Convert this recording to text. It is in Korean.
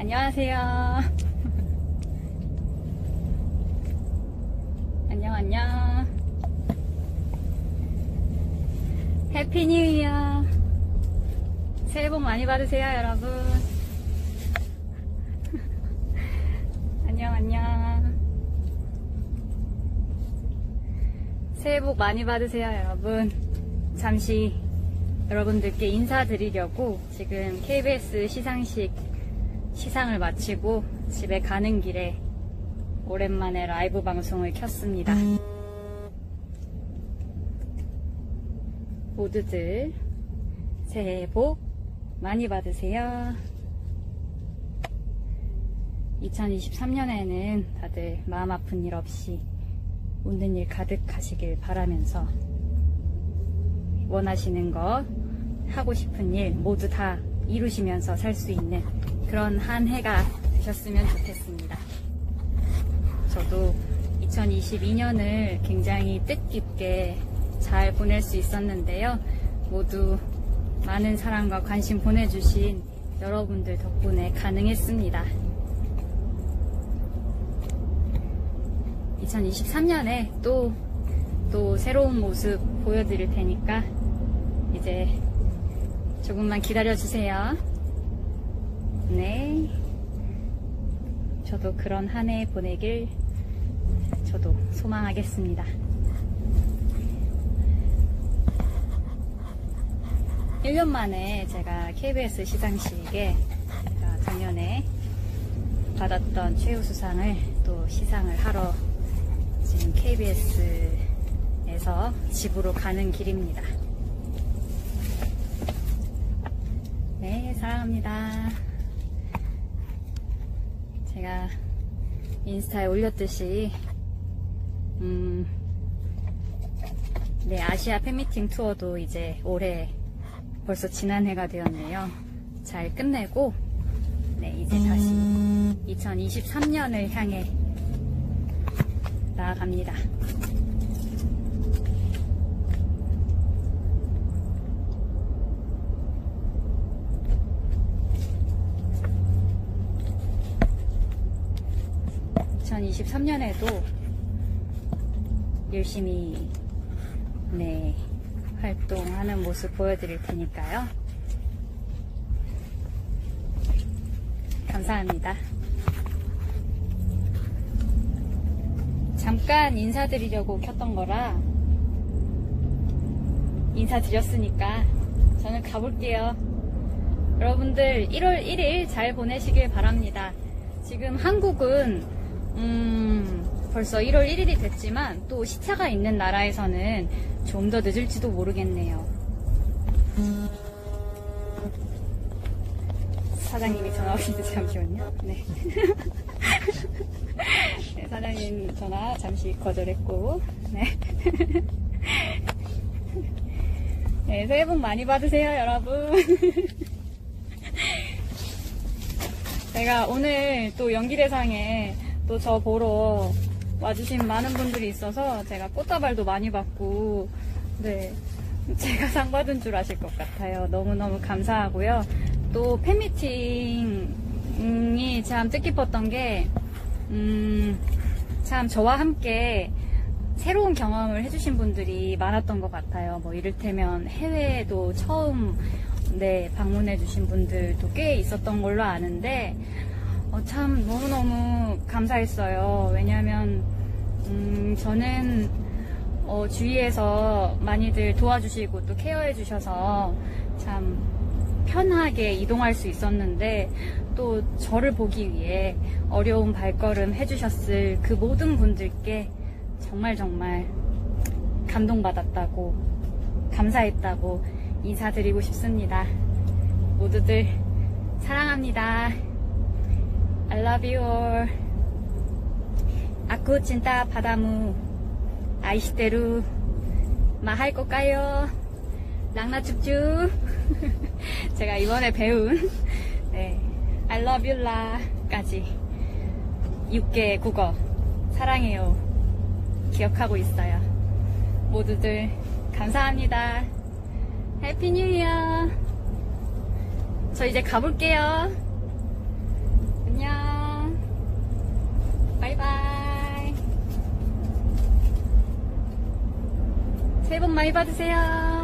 안녕하세요. 안녕, 안녕. Happy New Year. 새해 복 많이 받으세요, 여러분. 안녕, 안녕. 새해 복 많이 받으세요, 여러분. 잠시 여러분들께 인사드리려고 지금 KBS 시상식 시상을 마치고 집에 가는 길에 오랜만에 라이브 방송을 켰습니다. 모두들 새해 복 많이 받으세요. 2023년에는 다들 마음 아픈 일 없이 웃는 일 가득하시길 바라면서 원하시는 것, 하고 싶은 일 모두 다 이루시면서 살 수 있는 그런 한 해가 되셨으면 좋겠습니다. 저도 2022년을 굉장히 뜻깊게 잘 보낼 수 있었는데요. 모두 많은 사랑과 관심 보내주신 여러분들 덕분에 가능했습니다. 2023년에 또, 또 새로운 모습 보여드릴 테니까 이제 조금만 기다려주세요. 네. 저도 그런 한 해 보내길 저도 소망하겠습니다. 1년 만에 제가 KBS 시상식에 작년에 받았던 최우수상을 또 시상을 하러 지금 KBS에서 집으로 가는 길입니다. 네, 사랑합니다. 제가 인스타에 올렸듯이, 음, 네, 아시아 팬미팅 투어도 이제 올해 벌써 지난해가 되었네요. 잘 끝내고, 네, 이제 다시 2023년을 향해 나아갑니다. 2023년에도 열심히 네 활동하는 모습 보여드릴 테니까요. 감사합니다. 잠깐 인사드리려고 켰던 거라 인사드렸으니까 저는 가볼게요. 여러분들 1월 1일 잘 보내시길 바랍니다. 지금 한국은 음, 벌써 1월 1일이 됐지만 또 시차가 있는 나라에서는 좀 더 늦을지도 모르겠네요. 사장님이 전화 오시는데 잠시만요. 네. 네. 사장님 전화 잠시 거절했고, 네. 네, 새해 복 많이 받으세요, 여러분. 제가 오늘 또 연기대상에 또 저 보러 와주신 많은 분들이 있어서 제가 꽃다발도 많이 받고, 네. 제가 상 받은 줄 아실 것 같아요. 너무너무 감사하고요. 또 팬미팅이 참 뜻깊었던 게, 음, 참 저와 함께 새로운 경험을 해주신 분들이 많았던 것 같아요. 뭐 이를테면 해외에도 처음 네, 방문해주신 분들도 꽤 있었던 걸로 아는데, 어, 참 너무너무 감사했어요. 왜냐하면 음, 저는 어, 주위에서 많이들 도와주시고 또 케어해 주셔서 참 편하게 이동할 수 있었는데 또 저를 보기 위해 어려운 발걸음 해주셨을 그 모든 분들께 정말 정말 감동받았다고 감사했다고 인사드리고 싶습니다. 모두들 사랑합니다. I love you all. 아쿠 찐따 바다무. 아이시테루. 마할 것까요? 랑나춥쭈 제가 이번에 배운 네, I love you 라까지 6개 국어 사랑해요. 기억하고 있어요. 모두들 감사합니다. 해피 뉴 이어 저 이제 가볼게요 새해 복 많이 받으세요.